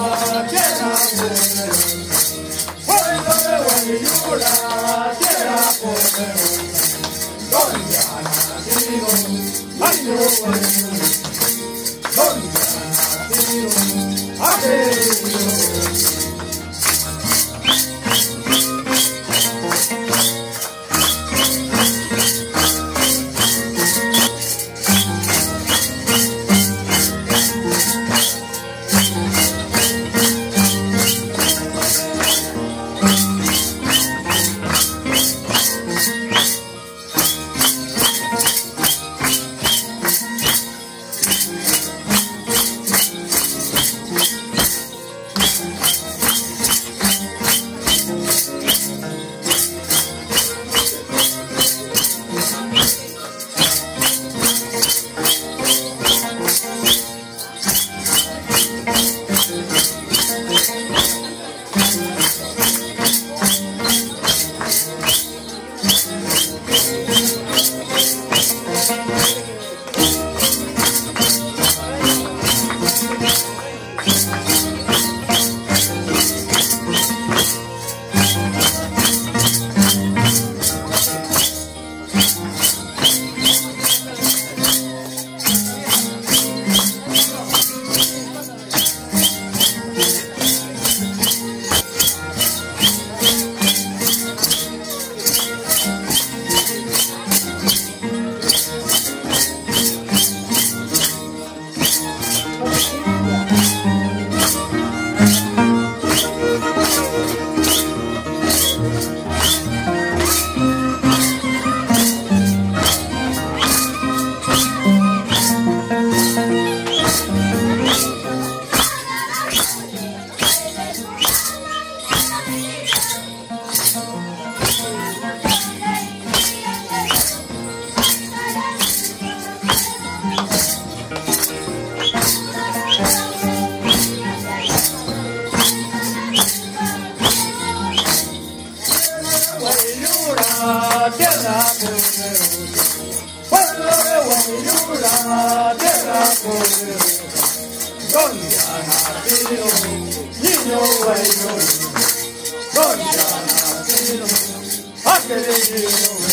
Oh. Thank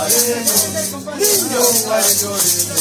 Lindo, lindo, lindo, lindo,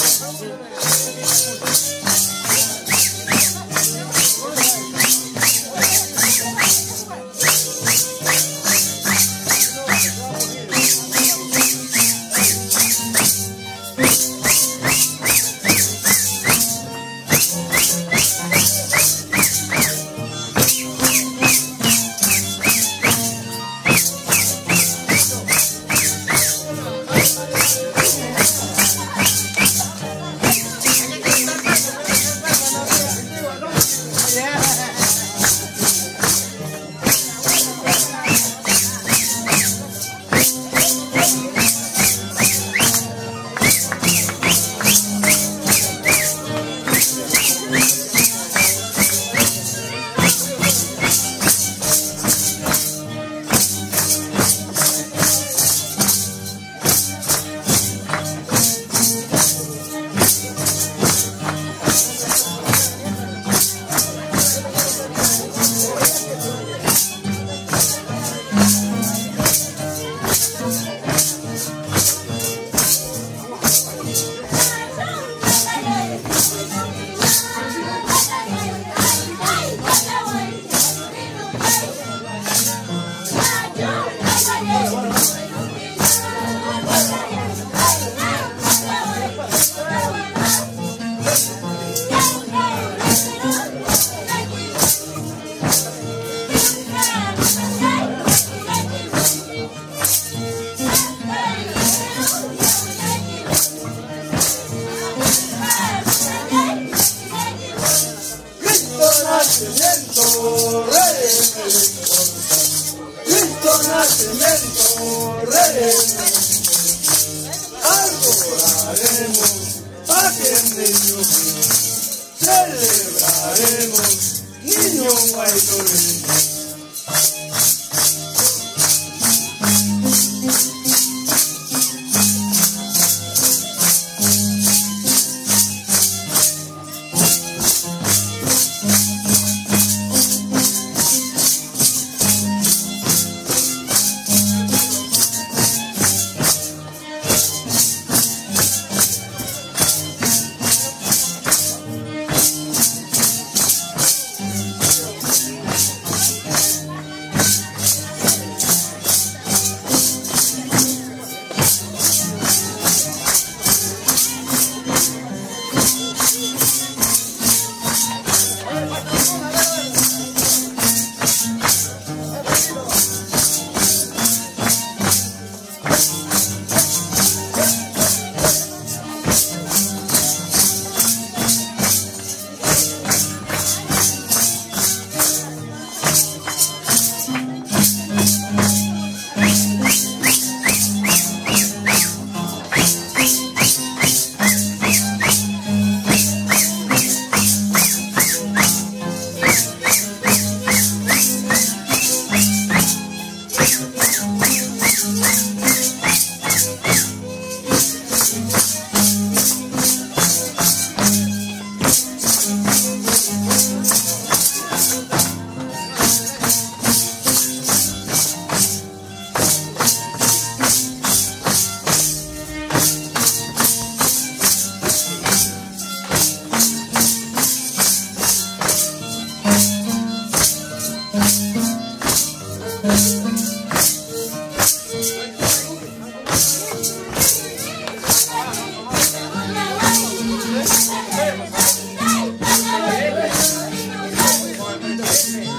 Amém.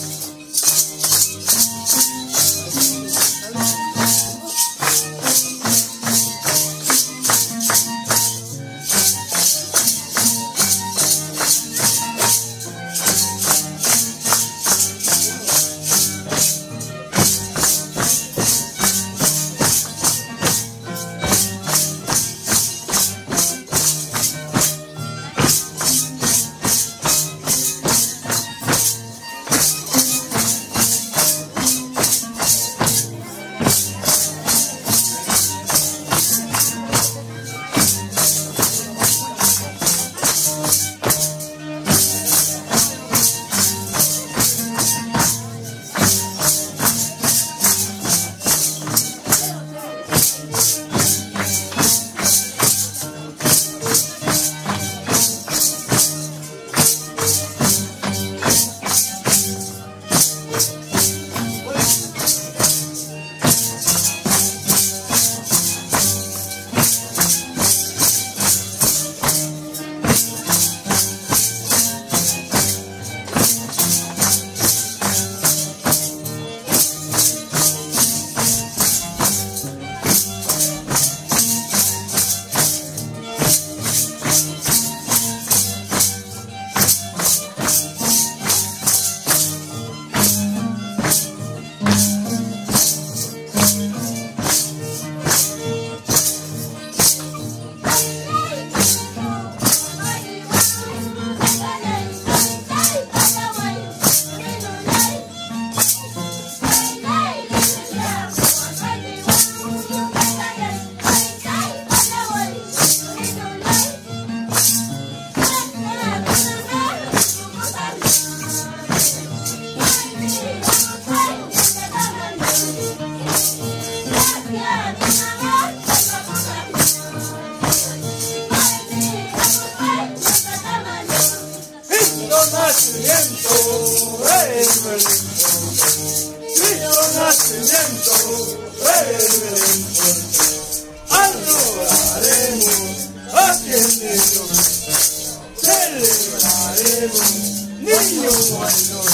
Niño bueno.